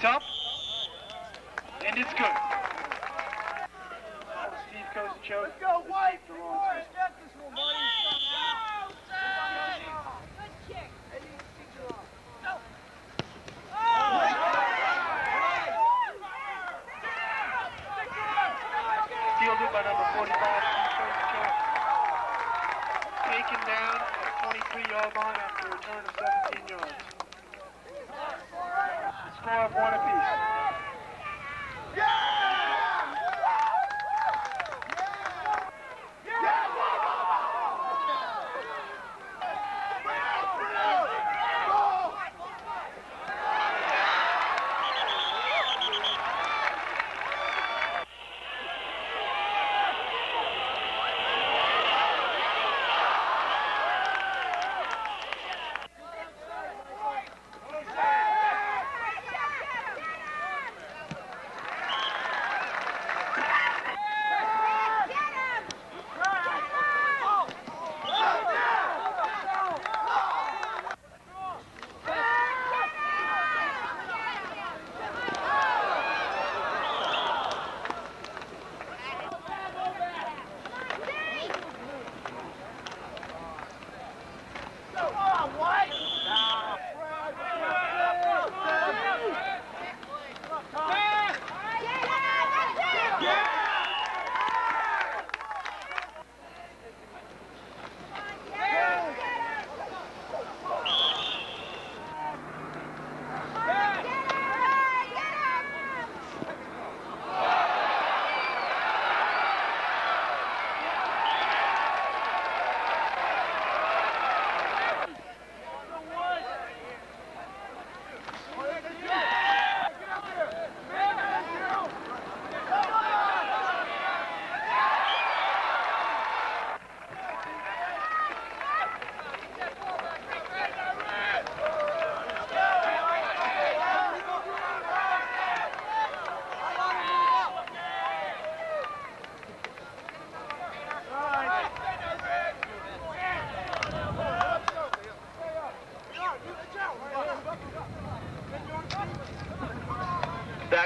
top. And it's good. Steve goes to. Let's go, White! Score of one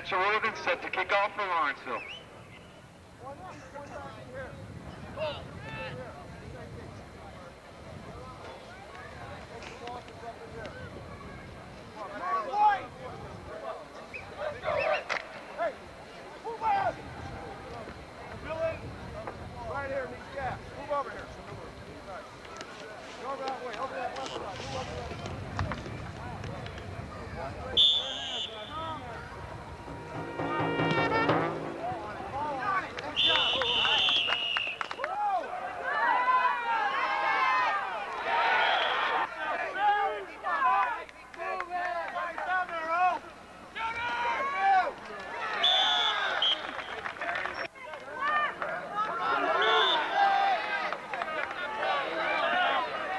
Thatcher Oregon set to kick off for Lawrenceville.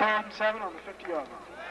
And seven on the 50-yard line.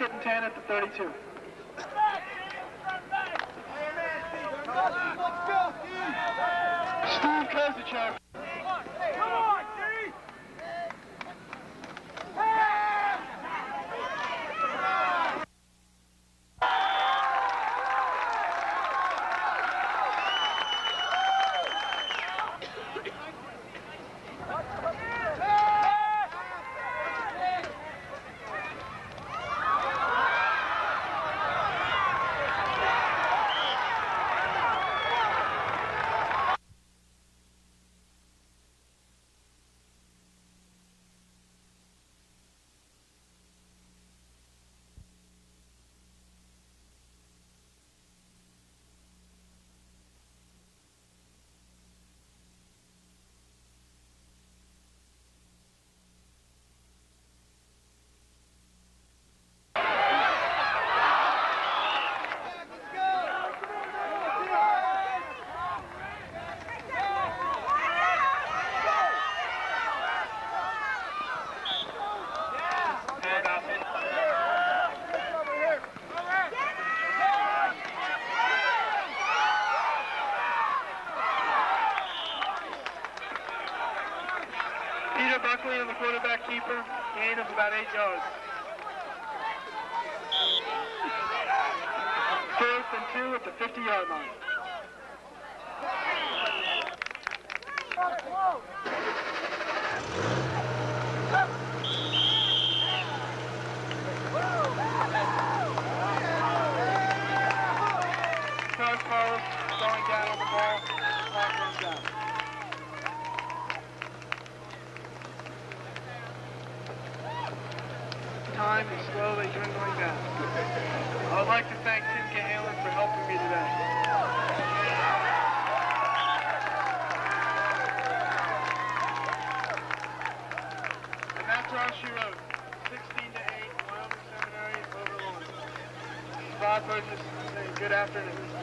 And 10 at the 32. Steve Kozichuk. Buckley on the quarterback keeper. Gain of about eight yards. First and two at the 50 yard line. Charles Carlos going down on the ball. Clock runs down. Time is slowly dwindling down. I would like to thank Tim Cahalan for helping me today. And that's all she wrote. 16 to 8, Wyoming Seminary over Lawrence. Bob Burgess saying good afternoon.